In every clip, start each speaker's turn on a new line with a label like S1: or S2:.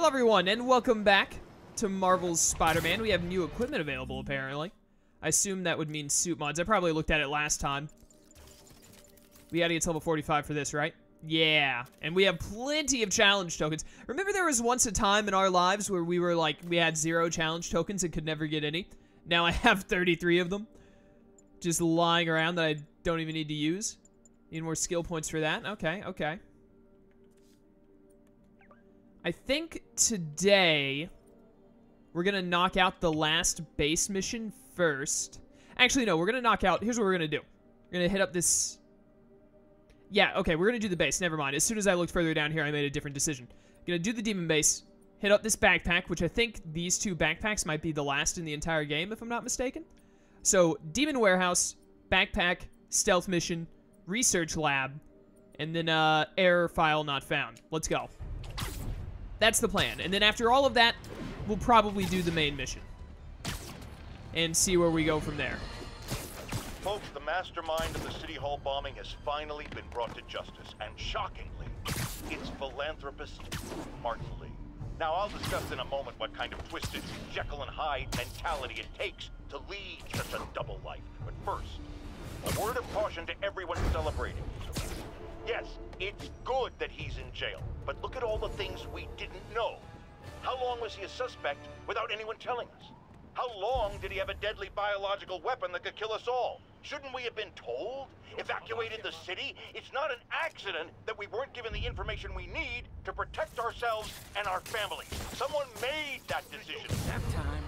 S1: Hello, everyone, and welcome back to Marvel's Spider-Man. We have new equipment available, apparently. I assume that would mean suit mods. I probably looked at it last time. We gotta get level 45 for this, right? Yeah, and we have plenty of challenge tokens. Remember there was once a time in our lives where we were like, we had zero challenge tokens and could never get any? Now I have 33 of them. Just lying around that I don't even need to use. Need more skill points for that? Okay, okay. I think today we're gonna knock out the last base mission first. Actually, no, we're gonna knock out. Here's what we're gonna do. We're gonna hit up this. Yeah, okay, we're gonna do the base. Never mind. As soon as I looked further down here, I made a different decision. Gonna do the demon base. Hit up this backpack, which I think these two backpacks might be the last in the entire game, if I'm not mistaken. So, demon warehouse, backpack, stealth mission, research lab, and then uh, error file not found. Let's go. That's the plan. And then after all of that, we'll probably do the main mission. And see where we go from there.
S2: Folks, the mastermind of the City Hall bombing has finally been brought to justice. And shockingly, it's philanthropist Martin Lee. Now, I'll discuss in a moment what kind of twisted Jekyll and Hyde mentality it takes to lead such a double life. But first, a word of caution to everyone celebrating. Yes, it's good that he's in jail, but look at all the things we didn't know. How long was he a suspect without anyone telling us? How long did he have a deadly biological weapon that could kill us all? Shouldn't we have been told? Evacuated the city? It's not an accident that we weren't given the information we need to protect ourselves and our families. Someone made that decision.
S3: Nap time.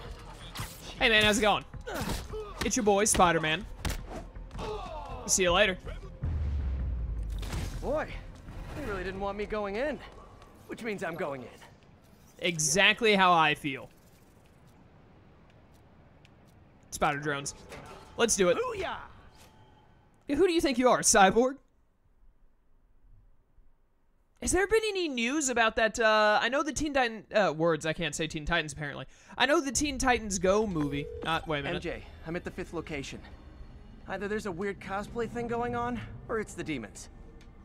S1: Hey man, how's it going? It's your boy, Spider-Man. See you later.
S3: Boy, they really didn't want me going in. Which means I'm going in.
S1: Exactly how I feel. Spider drones. Let's do it.
S3: Booyah!
S1: Who do you think you are, Cyborg? Has there been any news about that? Uh, I know the Teen Titan uh, words. I can't say Teen Titans apparently. I know the Teen Titans Go movie. Uh, wait a minute.
S3: MJ, I'm at the fifth location. Either there's a weird cosplay thing going on, or it's the demons.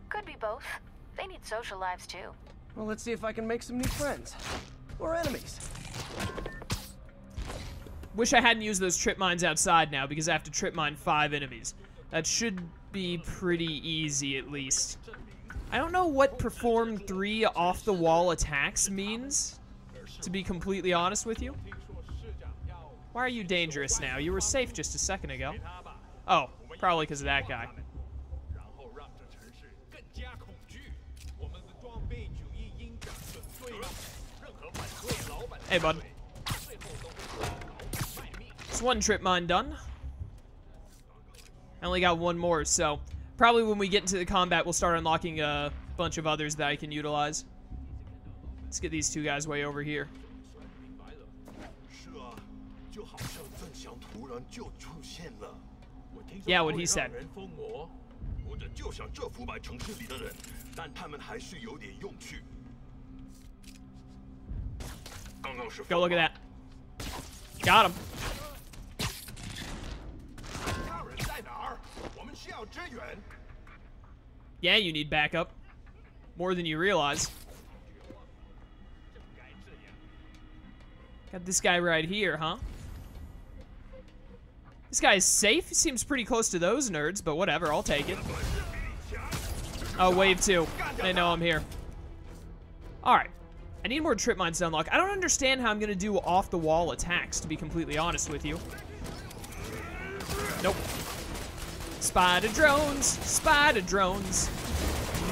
S4: Could be both. They need social lives too.
S3: Well, let's see if I can make some new friends. Or enemies.
S1: Wish I hadn't used those trip mines outside now because I have to trip mine five enemies. That should be pretty easy at least. I don't know what perform three off the wall attacks means, to be completely honest with you. Why are you dangerous now? You were safe just a second ago. Oh, probably because of that guy. Hey, bud. It's one trip mine done. I only got one more, so probably when we get into the combat, we'll start unlocking a bunch of others that I can utilize. Let's get these two guys way over here. Yeah, what he said. Go look at that. Got him. Yeah, you need backup. More than you realize. Got this guy right here, huh? This guy is safe. Seems pretty close to those nerds, but whatever. I'll take it. Oh, wave two. They know I'm here. All right. I need more trip mines to unlock. I don't understand how I'm going to do off-the-wall attacks, to be completely honest with you. Nope. Spider drones, spider drones.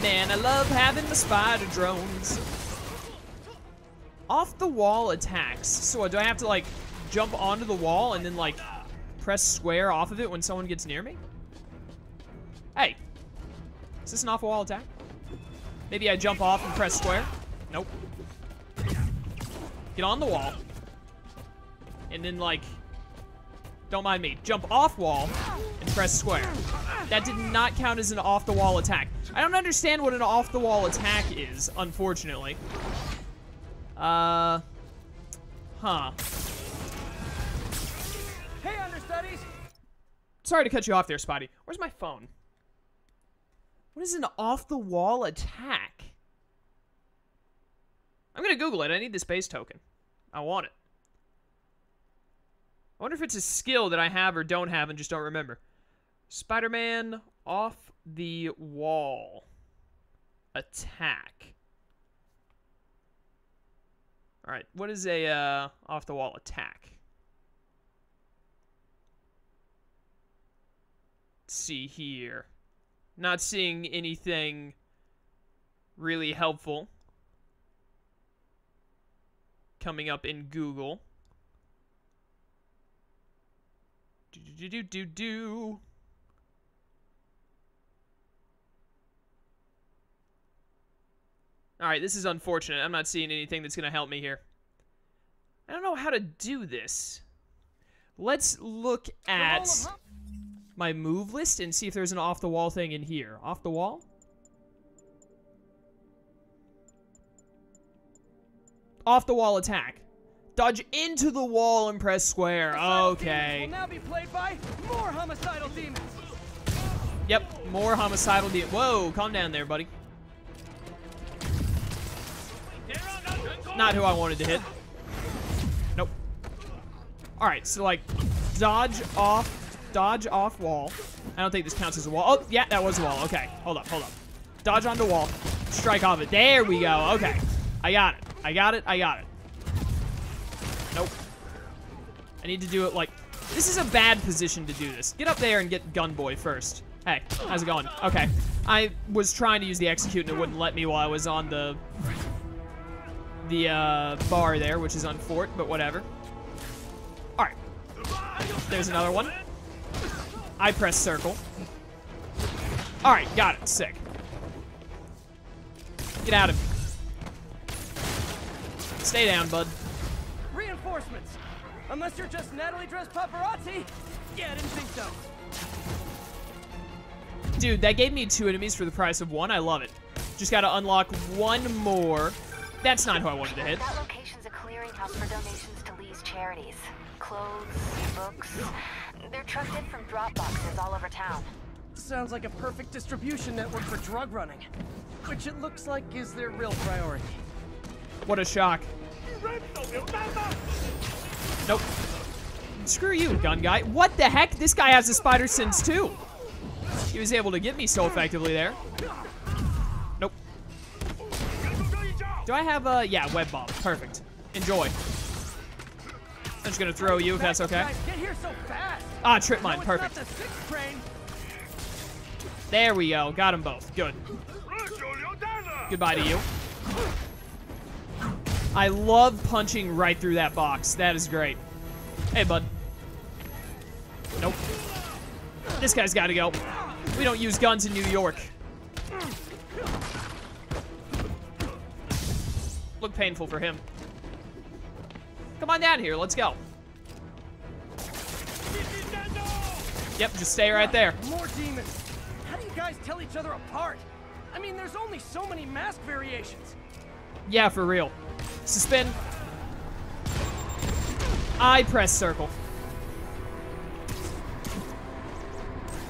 S1: Man, I love having the spider drones. Off the wall attacks. So what, do I have to like jump onto the wall and then like press square off of it when someone gets near me? Hey, is this an off the wall attack? Maybe I jump off and press square? Nope. Get on the wall. And then like, don't mind me, jump off wall and press square. That did not count as an off-the-wall attack. I don't understand what an off-the-wall attack is, unfortunately. Uh, huh.
S3: Hey, understudies!
S1: Sorry to cut you off there, Spotty. Where's my phone? What is an off-the-wall attack? I'm gonna gonna Google it. I need the space token. I want it. I wonder if it's a skill that I have or don't have and just don't remember. Spider-Man off the wall. Attack. All right, what is a uh, off the wall attack? Let's see here. Not seeing anything really helpful coming up in Google. Do do do do do. All right, this is unfortunate. I'm not seeing anything that's going to help me here. I don't know how to do this. Let's look at my move list and see if there's an off-the-wall thing in here. Off the wall? Off-the-wall attack. Dodge into the wall and press square. Okay.
S3: now be played by more homicidal demons.
S1: Yep, more homicidal de- Whoa, calm down there, buddy. Not who I wanted to hit. Nope. Alright, so like, dodge off, dodge off wall. I don't think this counts as a wall. Oh, yeah, that was a wall. Okay, hold up, hold up. Dodge onto wall, strike off it. There we go. Okay, I got it. I got it. I got it. Nope. I need to do it like... This is a bad position to do this. Get up there and get Gunboy first. Hey, how's it going? Okay. I was trying to use the execute and it wouldn't let me while I was on the the uh, bar there, which is on fort, but whatever. All right. There's another one. I press circle. All right, got it. Sick. Get out of here. Stay down, bud.
S3: Reinforcements. Unless you're just Natalie dressed paparazzi. Yeah, I didn't think so.
S1: Dude, that gave me two enemies for the price of one. I love it. Just gotta unlock one more. That's not who I wanted to hit.
S4: That location's a clearinghouse for donations to Lee's charities. Clothes, books. They're trucked in from drop boxes all over town.
S3: Sounds like a perfect distribution network for drug running. Which it looks like is their real priority.
S1: What a shock. Nope. Screw you, gun guy. What the heck? This guy has a spider sense too. He was able to get me so effectively there. Nope. Do I have a... Yeah, web bomb. Perfect. Enjoy. I'm just gonna throw you if that's okay. Ah, trip mine. Perfect. There we go. Got them both. Good. Goodbye to you. I love punching right through that box. That is great. Hey, bud. Nope. This guy's got to go. We don't use guns in New York. Look painful for him. Come on down here. Let's go. Yep, just stay right there.
S3: More demons. How do you guys tell each other apart? I mean, there's only so many mask variations.
S1: Yeah, for real. Suspend. I press circle.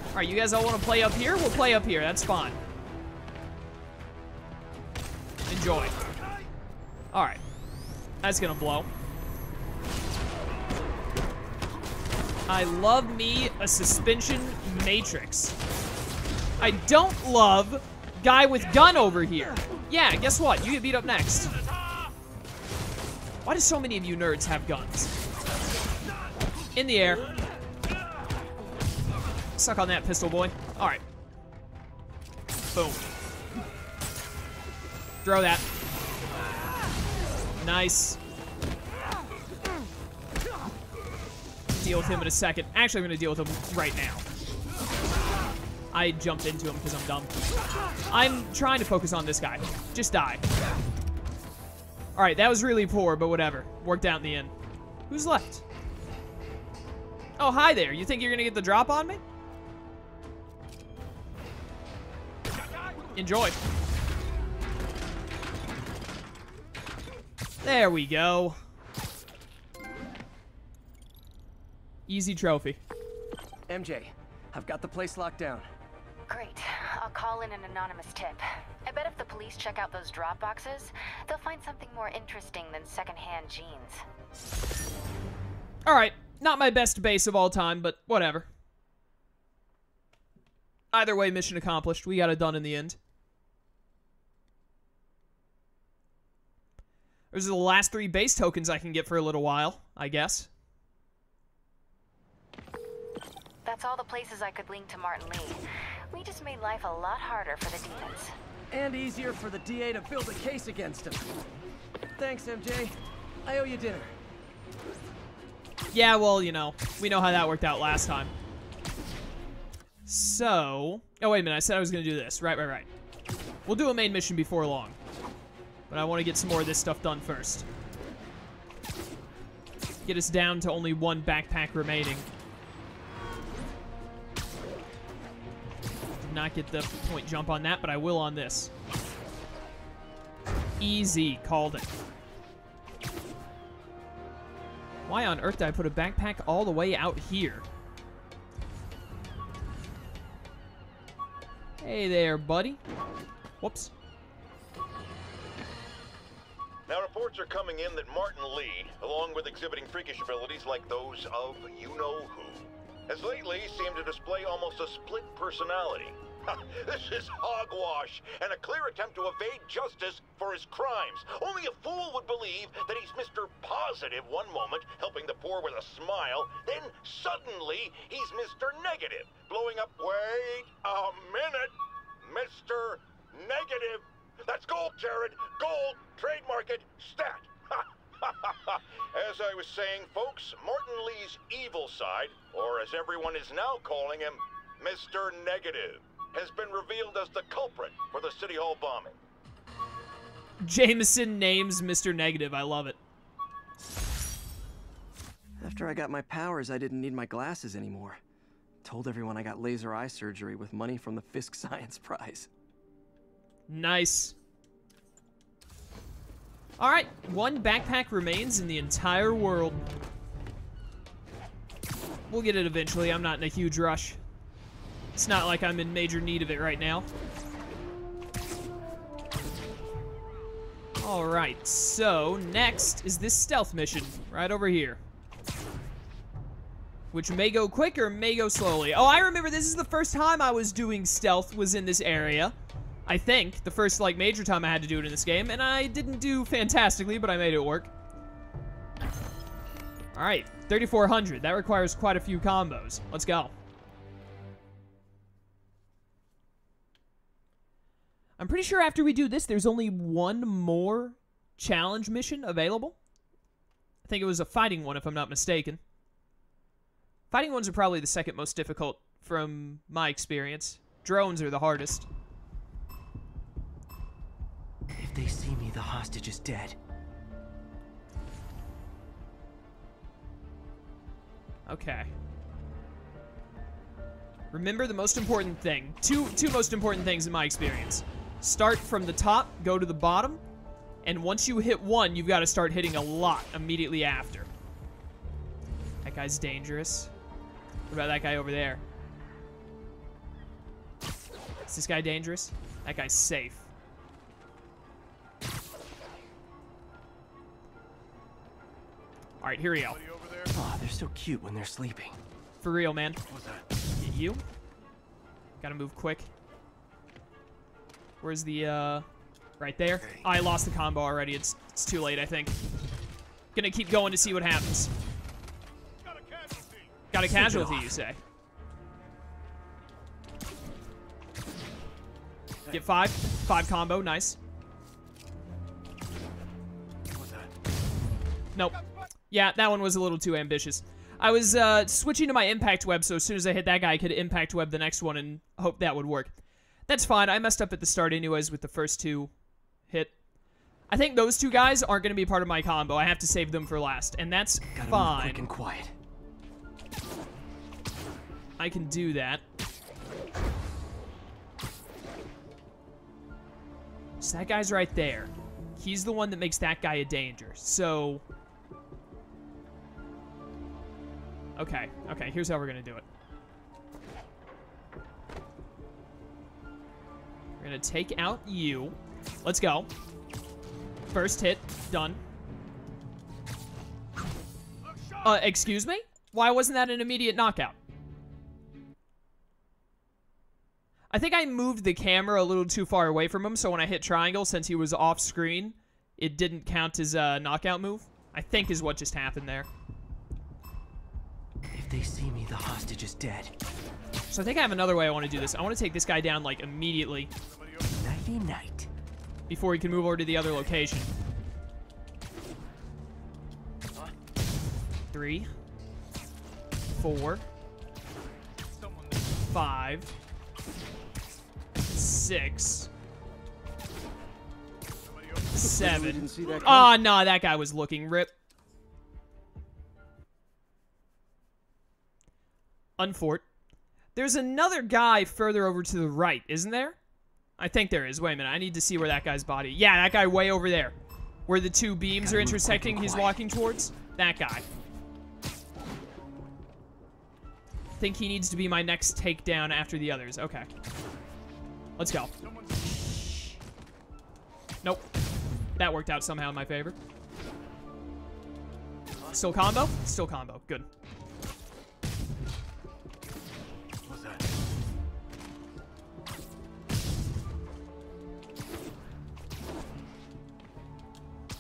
S1: Alright, you guys all want to play up here? We'll play up here. That's fine. Enjoy. Alright. That's gonna blow. I love me a suspension matrix. I don't love guy with gun over here. Yeah, guess what? You get beat up next. Why do so many of you nerds have guns? In the air. Suck on that, pistol boy. All right. Boom. Throw that. Nice. Deal with him in a second. Actually, I'm going to deal with him right now. I jumped into him because I'm dumb. I'm trying to focus on this guy. Just die. All right, that was really poor, but whatever. Worked out in the end. Who's left? Oh, hi there. You think you're going to get the drop on me? Enjoy. There we go. Easy trophy.
S3: MJ, I've got the place locked down.
S4: Great. I'll call in an anonymous tip. I bet if the police check out those drop boxes, they'll find something more interesting than secondhand jeans.
S1: Alright, not my best base of all time, but whatever. Either way, mission accomplished. We got it done in the end. Those are the last three base tokens I can get for a little while, I guess.
S4: That's all the places I could link to Martin Lee. We just made life a lot harder for the demons.
S3: And easier for the DA to build a case against him. Thanks, MJ. I owe you dinner.
S1: Yeah, well, you know, we know how that worked out last time. So... Oh, wait a minute. I said I was going to do this. Right, right, right. We'll do a main mission before long. But I want to get some more of this stuff done first. Get us down to only one backpack remaining. Not get the point jump on that, but I will on this. Easy. Called it. Why on earth did I put a backpack all the way out here? Hey there, buddy. Whoops.
S2: Now, reports are coming in that Martin Lee, along with exhibiting freakish abilities like those of you-know-who, has lately seemed to display almost a split personality. this is hogwash and a clear attempt to evade justice for his crimes. Only a fool would believe that he's Mr. Positive one moment, helping the poor with a smile, then suddenly he's Mr. Negative, blowing up. Wait a minute, Mr. Negative. That's gold, Jared. Gold. Trademark it. Stat. as I was saying, folks, Martin Lee's evil side, or as everyone is now calling him, Mr. Negative, has been revealed as the culprit for the City Hall bombing.
S1: Jameson names Mr. Negative. I love it.
S3: After I got my powers, I didn't need my glasses anymore. Told everyone I got laser eye surgery with money from the Fisk Science Prize.
S1: Nice. Alright, one backpack remains in the entire world. We'll get it eventually. I'm not in a huge rush. It's not like I'm in major need of it right now. Alright, so next is this stealth mission right over here. Which may go quick or may go slowly. Oh, I remember this is the first time I was doing stealth was in this area. I think. The first, like, major time I had to do it in this game. And I didn't do fantastically, but I made it work. Alright, 3,400. That requires quite a few combos. Let's go. I'm pretty sure after we do this, there's only one more challenge mission available. I think it was a fighting one, if I'm not mistaken. Fighting ones are probably the second most difficult from my experience. Drones are the hardest.
S3: If they see me, the hostage is dead.
S1: Okay. Remember the most important thing. Two two most important things in my experience. Start from the top, go to the bottom, and once you hit one, you've got to start hitting a lot immediately after. That guy's dangerous. What about that guy over there? Is this guy dangerous? That guy's safe. All right, here we go.
S3: Oh, they're so cute when they're sleeping.
S1: For real, man. Y- You? Gotta move quick. Where's the, uh... Right there? I lost the combo already. It's, it's too late, I think. Gonna keep going to see what happens. Got a casualty, you say? Get five. Five combo. Nice. Nope. Yeah, that one was a little too ambitious. I was uh, switching to my impact web, so as soon as I hit that guy, I could impact web the next one and hope that would work. That's fine. I messed up at the start anyways with the first two hit. I think those two guys aren't going to be part of my combo. I have to save them for last, and that's
S3: Gotta
S1: fine.
S3: quick and quiet.
S1: I can do that. So that guy's right there. He's the one that makes that guy a danger. So... Okay, okay, here's how we're gonna do it. We're gonna take out you. Let's go. First hit, done. Uh, excuse me? Why wasn't that an immediate knockout? I think I moved the camera a little too far away from him, so when I hit triangle, since he was off screen, it didn't count as a knockout move. I think is what just happened there.
S3: If they see me, the hostage is dead.
S1: So I think I have another way I want to do this. I want to take this guy down, like, immediately
S3: Nighty night.
S1: before he can move over to the other location. Three. Four. Five. Six. Seven.
S3: That ah,
S1: Oh, no, that guy was looking. Rip. Unfort. There's another guy further over to the right, isn't there? I think there is. Wait a minute. I need to see where that guy's body. Yeah, that guy way over there. Where the two beams are intersecting, he's walking towards. That guy. Think he needs to be my next takedown after the others. Okay. Let's go. Nope. That worked out somehow in my favor. Still combo? Still combo. Good.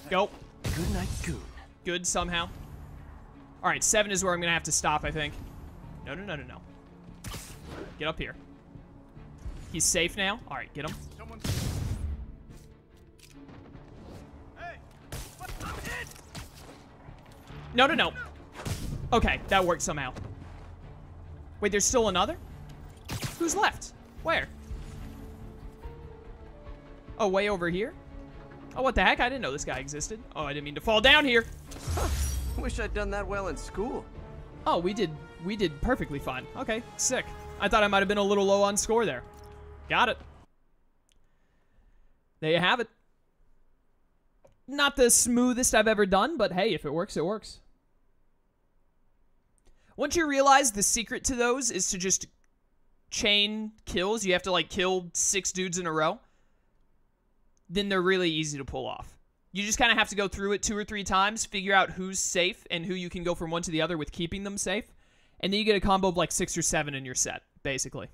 S1: Go.
S3: Good night, goon.
S1: Good somehow. All right, seven is where I'm going to have to stop, I think. No, no, no, no, no. Get up here. He's safe now. All right, get him.
S5: Someone.
S1: No, no, no. Okay, that worked somehow. Wait, there's still another? Who's left? Where? Oh, way over here? Oh, what the heck? I didn't know this guy existed. Oh, I didn't mean to fall down here.
S3: Wish I'd done that well in school.
S1: Oh, we did we did perfectly fine. Okay, sick. I thought I might have been a little low on score there. Got it. There you have it. Not the smoothest I've ever done, but hey, if it works, it works. Once you realize the secret to those is to just chain kills, you have to like kill six dudes in a row, then they're really easy to pull off. You just kind of have to go through it two or three times, figure out who's safe and who you can go from one to the other with keeping them safe, and then you get a combo of like six or seven in your set, basically.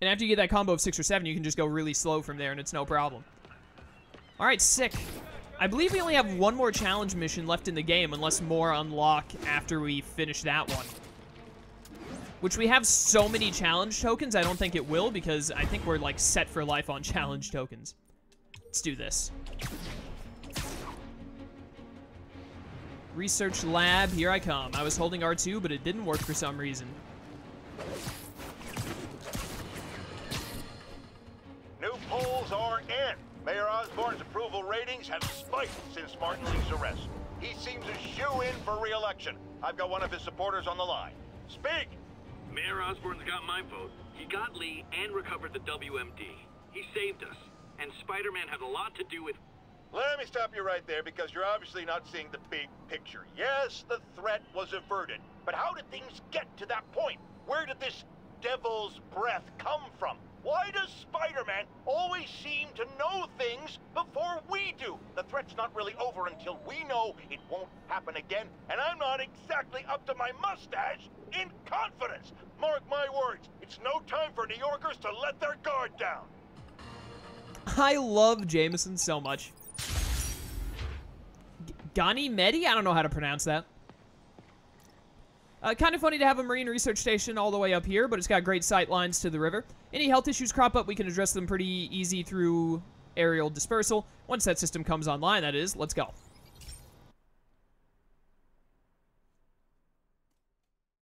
S1: And after you get that combo of six or seven, you can just go really slow from there, and it's no problem. All right, sick. I believe we only have one more challenge mission left in the game, unless more unlock after we finish that one. Which we have so many challenge tokens, I don't think it will, because I think we're, like, set for life on challenge tokens. Let's do this. Research lab, here I come. I was holding R2, but it didn't work for some reason.
S2: New polls are in. Mayor Osborn's approval ratings have spiked since Martin Lee's arrest. He seems a shoe-in for re-election. I've got one of his supporters on the line. Speak!
S6: Mayor Osborn's got my vote. He got Lee and recovered the WMD. He saved us. And Spider-Man had a lot to do with...
S2: Let me stop you right there because you're obviously not seeing the big picture. Yes, the threat was averted, but how did things get to that point? Where did this devil's breath come from? Why does Spider-Man always seem to know things before we do? Threat's not really over until we know it won't happen again, and I'm not exactly up to my mustache in confidence. Mark my words, it's no time for New Yorkers to let their guard down.
S1: I love Jameson so much. Gani Medi? I don't know how to pronounce that. Uh, kind of funny to have a marine research station all the way up here, but it's got great sight lines to the river. Any health issues crop up, we can address them pretty easy through aerial dispersal. Once that system comes online, that is. Let's go.